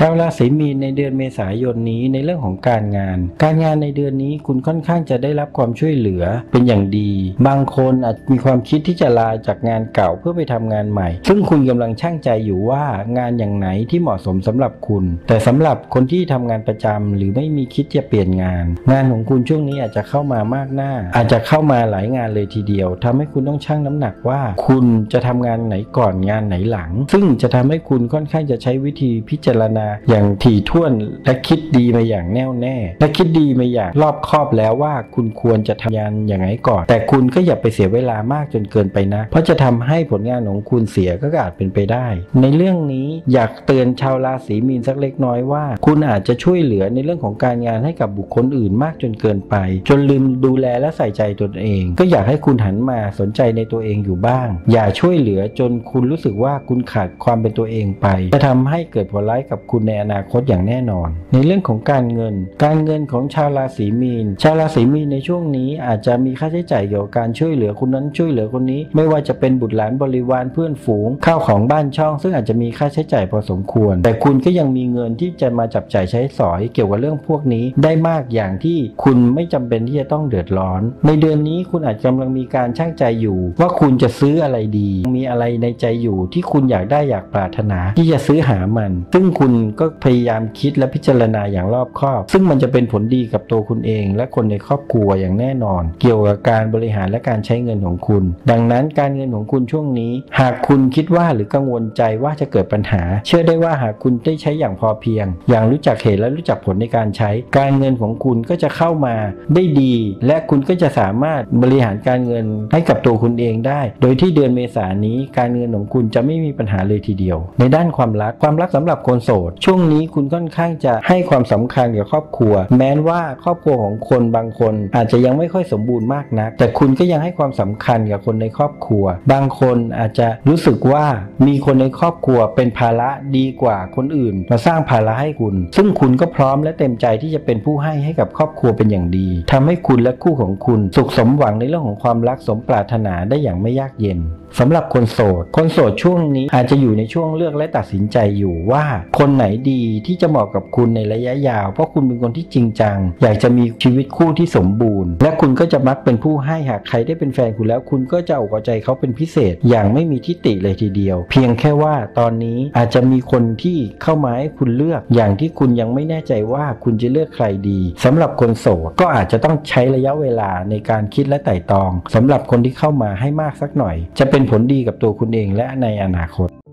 ชาวราศีมีนในเดือนเมษายนนี้ในเรื่องของการงาน การงานในเดือนนี้คุณค่อนข้างจะได้รับความช่วยเหลือเป็นอย่างดี บางคนอาจมีความคิดที่จะลาจากงานเก่าเพื่อไปทำงานใหม่ ซึ่งคุณกำลังช่างใจอยู่ว่างานอย่างไหนที่เหมาะสมสำหรับคุณ แต่สำหรับคนที่ทำงานประจำหรือไม่มีคิดจะเปลี่ยนงาน งานของคุณช่วงนี้อาจจะเข้ามามากหน้า อาจจะเข้ามาหลายงานเลยทีเดียวทำให้คุณต้องชั่งน้ำหนักว่า คุณจะทำงานไหนก่อนงานไหนหลัง ซึ่งจะทำให้คุณค่อนข้างจะใช้วิธีพิจารณาอย่างถี่ถ้วนและคิดดีมาอย่างแน่วแน่ และคิดดีมาอย่างรอบคอบแล้วว่าคุณควรจะทำงานอย่างไรก่อน แต่คุณก็อย่าไปเสียเวลามากจนเกินไปนะ เพราะจะทำให้ผลงานของคุณเสียก็อาจเป็นไปได้ ในเรื่องนี้อยากเตือนชาวราศีมีนสักเล็กน้อยว่า คุณอาจจะช่วยเหลือในเรื่องของการงานให้กับบุคคลอื่นมากจนเกินไป จนลืมดูแลและใส่ใจตนเอง ก็อยากให้คุณหันมาสนใจในตัวเองอยู่บ้าง อย่าช่วยเหลือจนคุณรู้สึกว่าคุณขาดความเป็นตัวเองไป จะทำให้เกิดผลร้ายกับคุณในอนาคตอย่างแน่นอน ในเรื่องของการเงิน การเงินของชาวราศีมีน ชาวราศีมีนในช่วงนี้อาจจะมีค่าใช้จ่ายเกี่ยวกับการช่วยเหลือคนนั้นช่วยเหลือคนนี้ ไม่ว่าจะเป็นบุตรหลานบริวารเพื่อนฝูงข้าวของบ้านช่อง ซึ่งอาจจะมีค่าใช้จ่ายพอสมควร แต่คุณก็ยังมีเงินที่จะมาจับจ่ายใช้สอยเกี่ยวกับเรื่องพวกนี้ได้มากอย่างที่คุณไม่จำเป็นที่จะต้องเดือดร้อน ในเดือนนี้คุณอาจกำลังมีการช่างใจอยู่ ว่าคุณจะซื้ออะไรดี มีอะไรในใจอยู่ที่คุณอยากได้อยากปรารถนาที่จะซื้อหามัน ซึ่งคุณก็พยายามคิดและพิจารณาอย่างรอบคอบ ซึ่งมันจะเป็นผลดีกับตัวคุณเอง และคนในครอบครัวอย่างแน่นอน เกี่ยวกับการบริหารและการใช้เงินของคุณ ดังนั้นการเงินของคุณช่วงนี้ หากคุณคิดว่าหรือกังวลใจว่าจะเกิดปัญหา เชื่อได้ว่าหากคุณได้ใช้อย่างพอเพียง อย่างรู้จักเหตุและรู้จักผลในการใช้ การเงินของคุณก็จะเข้ามาได้ดี และคุณก็จะสามารถบริหารการเงินให้กับตัวคุณเองได้ โดยที่เดือนเมษายนนี้การเงินของคุณจะไม่มีปัญหาเลยทีเดียว ในด้านความรักความรักสำหรับคนโสดช่วงนี้คุณค่อนข้างจะให้ความสำคัญกับครอบครัว แม้ว่าครอบครัวของคนบางคน อาจจะยังไม่ค่อยสมบูรณ์มากนัก แต่คุณก็ยังให้ความสำคัญกับคนในครอบครัว บางคนอาจจะรู้สึกว่ามีคนในครอบครัวเป็นภาระดีกว่าคนอื่น มาสร้างภาระให้คุณ ซึ่งคุณก็พร้อมและเต็มใจที่จะเป็นผู้ให้ให้กับครอบครัวเป็นอย่างดีทำให้คุณและคู่ของคุณ สุขสมหวังในเรื่องของความรักสมปรารถนาได้อย่างไม่ยากเย็นสำหรับคนโสด คนโสดช่วงนี้อาจจะอยู่ในช่วงเลือกและตัดสินใจอยู่ว่า คนไหนนดีที่จะเหมาะกับคุณในระยะยาว เพราะคุณเป็นคนที่จริงจัง อยากจะมีชีวิตคู่ที่สมบูรณ์ และคุณก็จะมักเป็นผู้ให้หากใครได้เป็นแฟนคุณแล้ว คุณก็จะอกใจเขาเป็นพิเศษอย่างไม่มีทิฏฐิเลยทีเดียว เพียงแค่ว่าตอนนี้อาจจะมีคนที่เข้ามาให้คุณเลือก อย่างที่คุณยังไม่แน่ใจว่าคุณจะเลือกใครดีสำหรับคนโสดก็อาจจะต้องใช้ระยะเวลาในการคิดและไต่ตองสำหรับคนที่เข้ามาให้มากสักหน่อย จะเป็นผลดีกับตัวคุณเองและในอนาคต